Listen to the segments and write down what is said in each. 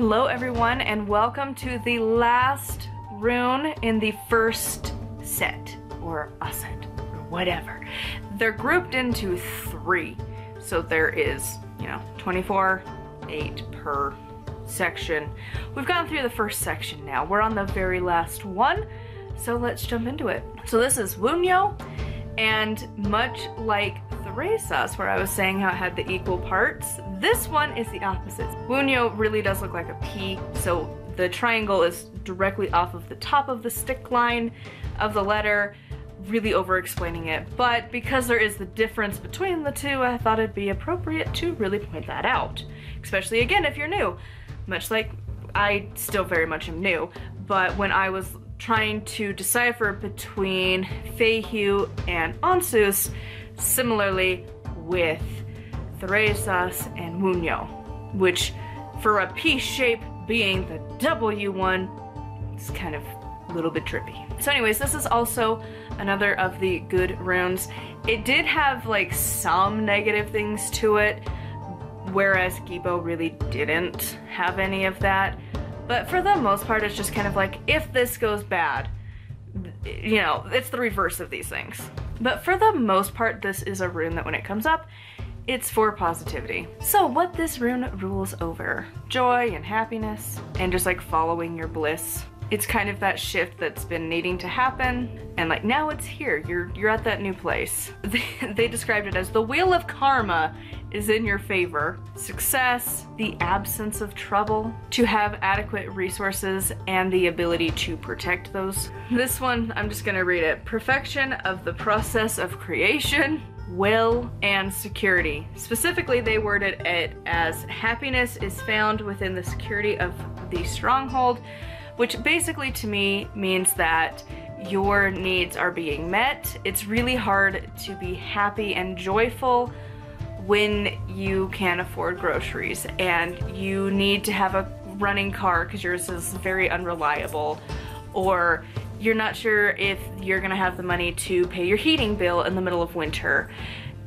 Hello everyone and welcome to the last rune in the first set, or a set, or whatever. They're grouped into three. So there is, you know, 24, 8 per section. We've gone through the first section now. We're on the very last one, so let's jump into it. So this is Wunjo, and much like Thurisaz, where I was saying how it had the equal parts, this one is the opposite. Wunjo really does look like a P, so the triangle is directly off of the top of the stick line of the letter, really over explaining it. But because there is the difference between the two, I thought it'd be appropriate to really point that out. Especially again, if you're new. Much like I still very much am new, but when I was trying to decipher between Fehu and Ansuz, similarly with Thurisaz and Wunjo, which for a P shape being the W one, it's kind of a little bit trippy. So anyways, this is also another of the good runes. It did have like some negative things to it, whereas Gebo really didn't have any of that. But for the most part, it's just kind of like, if this goes bad, you know, it's the reverse of these things. But for the most part, this is a rune that when it comes up, it's for positivity. So what this rune rules over, joy and happiness, and just like following your bliss. It's kind of that shift that's been needing to happen, and like now it's here, you're, you're at that new place. They, they described it as the wheel of karma is in your favor. Success, the absence of trouble, to have adequate resources and the ability to protect those. This one, I'm just gonna read it. Perfection of the process of creation, will, and security. Specifically, they worded it as happiness is found within the security of the stronghold, which basically to me means that your needs are being met. It's really hard to be happy and joyful when you can't afford groceries and you need to have a running car because yours is very unreliable or you're not sure if you're gonna have the money to pay your heating bill in the middle of winter.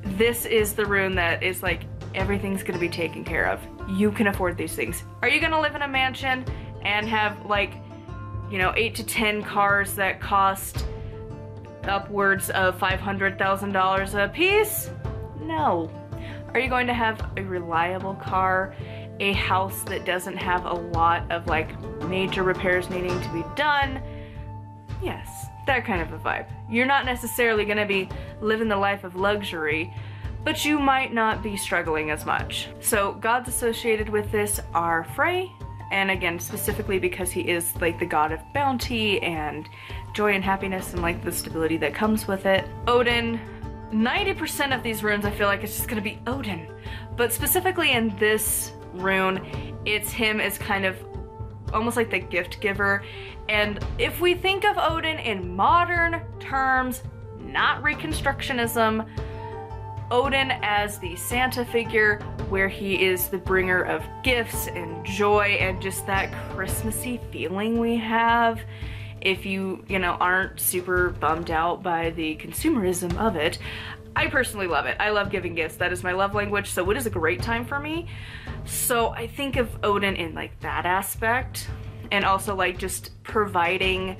This is the room that is like everything's gonna be taken care of. You can afford these things. Are you gonna live in a mansion and have like, you know, eight to 10 cars that cost upwards of $500,000 a piece? No. Are you going to have a reliable car, a house that doesn't have a lot of like major repairs needing to be done? Yes, that kind of a vibe. You're not necessarily gonna be living the life of luxury, but you might not be struggling as much. So gods associated with this are Frey, and again, specifically because he is like the god of bounty and joy and happiness and like the stability that comes with it. Odin, 90% of these runes I feel like it's just gonna be Odin. But specifically in this rune, it's him as kind of almost like the gift giver. And if we think of Odin in modern terms, not Reconstructionism, Odin as the Santa figure, where he is the bringer of gifts and joy and just that Christmassy feeling we have if you, you know, aren't super bummed out by the consumerism of it. I personally love it. I love giving gifts. That is my love language, so it is a great time for me. So I think of Odin in like that aspect and also like just providing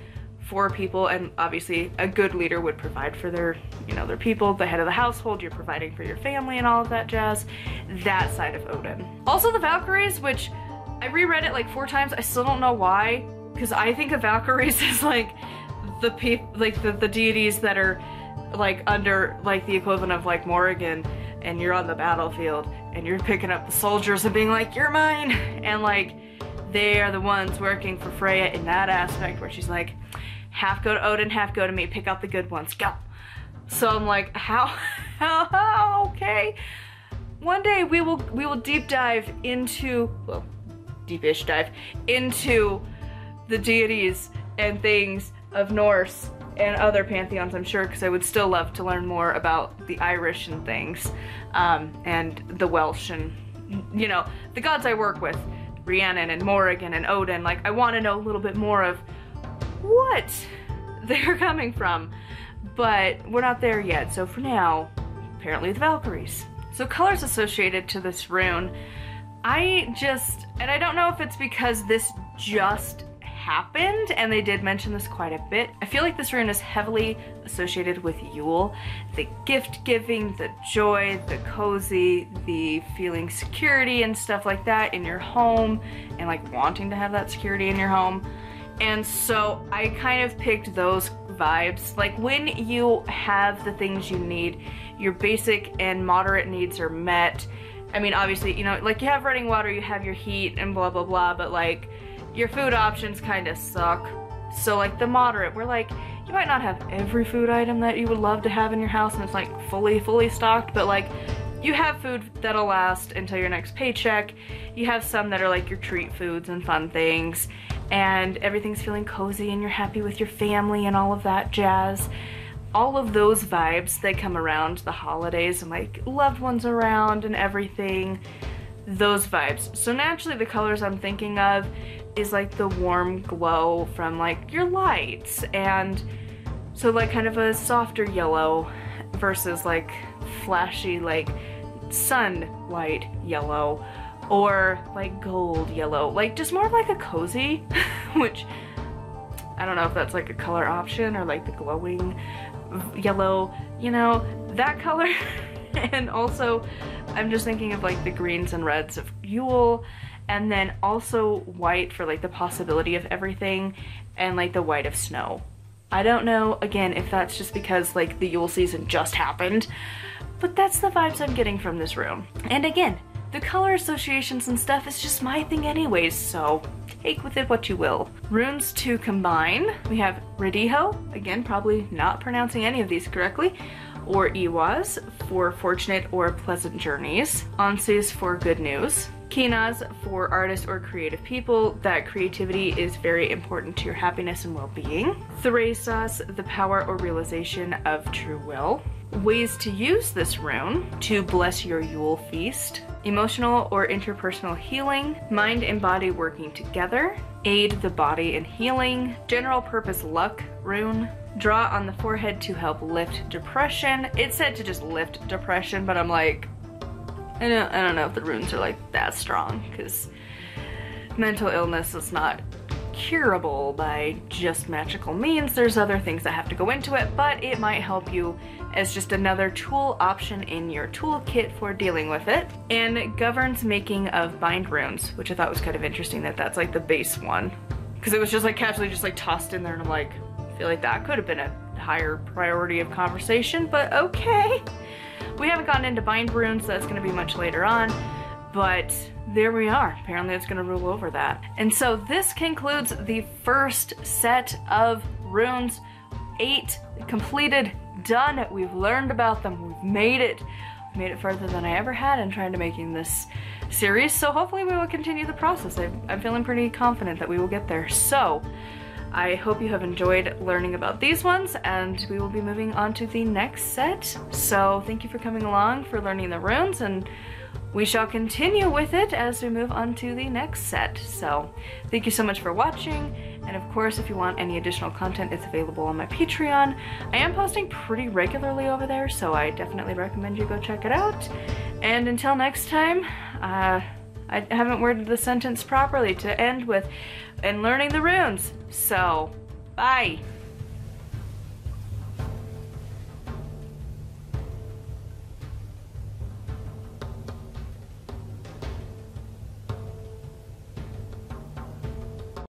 for people and obviously a good leader would provide for their you know their people the head of the household you're providing for your family and all of that jazz that side of odin also the valkyries which i reread it like four times i still don't know why because I think of Valkyries as like the people, like the, the deities that are like under like the equivalent of like Morrigan and you're on the battlefield and you're picking up the soldiers and being like, you're mine. And like, they are the ones working for Freya in that aspect where she's like, half go to Odin, half go to me, pick out the good ones, go. So I'm like, how, how, how, okay. One day we will, we will deep dive into, well, deepish dive into the deities and things of Norse and other pantheons, I'm sure, because I would still love to learn more about the Irish and things, um, and the Welsh and, you know, the gods I work with, Rhiannon and Morrigan and Odin. Like, I want to know a little bit more of what they're coming from, but we're not there yet. So for now, apparently the Valkyries. So colors associated to this rune I just, and I don't know if it's because this just happened, and they did mention this quite a bit. I feel like this rune is heavily associated with Yule. The gift giving, the joy, the cozy, the feeling security and stuff like that in your home, and like wanting to have that security in your home. And so I kind of picked those vibes. Like when you have the things you need, your basic and moderate needs are met. I mean, obviously, you know, like you have running water, you have your heat and blah, blah, blah, but like your food options kind of suck. So like the moderate, we're like, you might not have every food item that you would love to have in your house and it's like fully, fully stocked, but like you have food that'll last until your next paycheck. You have some that are like your treat foods and fun things and everything's feeling cozy and you're happy with your family and all of that jazz. All of those vibes that come around the holidays and like loved ones around and everything, those vibes. So naturally the colors I'm thinking of is like the warm glow from like your lights and so like kind of a softer yellow versus like flashy like sun sunlight yellow or like gold yellow. Like just more of like a cozy which I don't know if that's like a color option or like the glowing yellow you know that color. And also I'm just thinking of like the greens and reds of Yule and then also white for like the possibility of everything and like the white of snow. I don't know, again, if that's just because like the Yule season just happened, but that's the vibes I'm getting from this room. And again, the color associations and stuff is just my thing anyways, so take with it what you will. Runes to combine, we have Raidho, again, probably not pronouncing any of these correctly, or Ehwaz for fortunate or pleasant journeys, Ansuz for good news, Quinaz for artists or creative people, that creativity is very important to your happiness and well-being. Thurisaz, the power or realization of true will. Ways to use this rune to bless your Yule feast. Emotional or interpersonal healing, mind and body working together, aid the body in healing, general purpose luck rune, draw on the forehead to help lift depression. It said to just lift depression, but I'm like, I don't, I don't know if the runes are like that strong because mental illness is not curable by just magical means. There's other things that have to go into it, but it might help you as just another tool option in your toolkit for dealing with it. And governs making of bind runes, which I thought was kind of interesting that that's like the base one. Because it was just like casually just like tossed in there and I'm like, I feel like that could have been a higher priority of conversation, but okay. We haven't gotten into bind runes, so that's gonna be much later on, but there we are. Apparently it's gonna rule over that. And so this concludes the first set of runes. Eight completed, done. We've learned about them, we've made it. We've made it further than I ever had in trying to making this series, so hopefully we will continue the process. I'm feeling pretty confident that we will get there. So, I hope you have enjoyed learning about these ones and we will be moving on to the next set. So thank you for coming along for learning the runes and we shall continue with it as we move on to the next set. So thank you so much for watching. And of course, if you want any additional content, it's available on my Patreon. I am posting pretty regularly over there, so I definitely recommend you go check it out. And until next time, uh, I haven't worded the sentence properly to end with, and learning the runes. So, bye.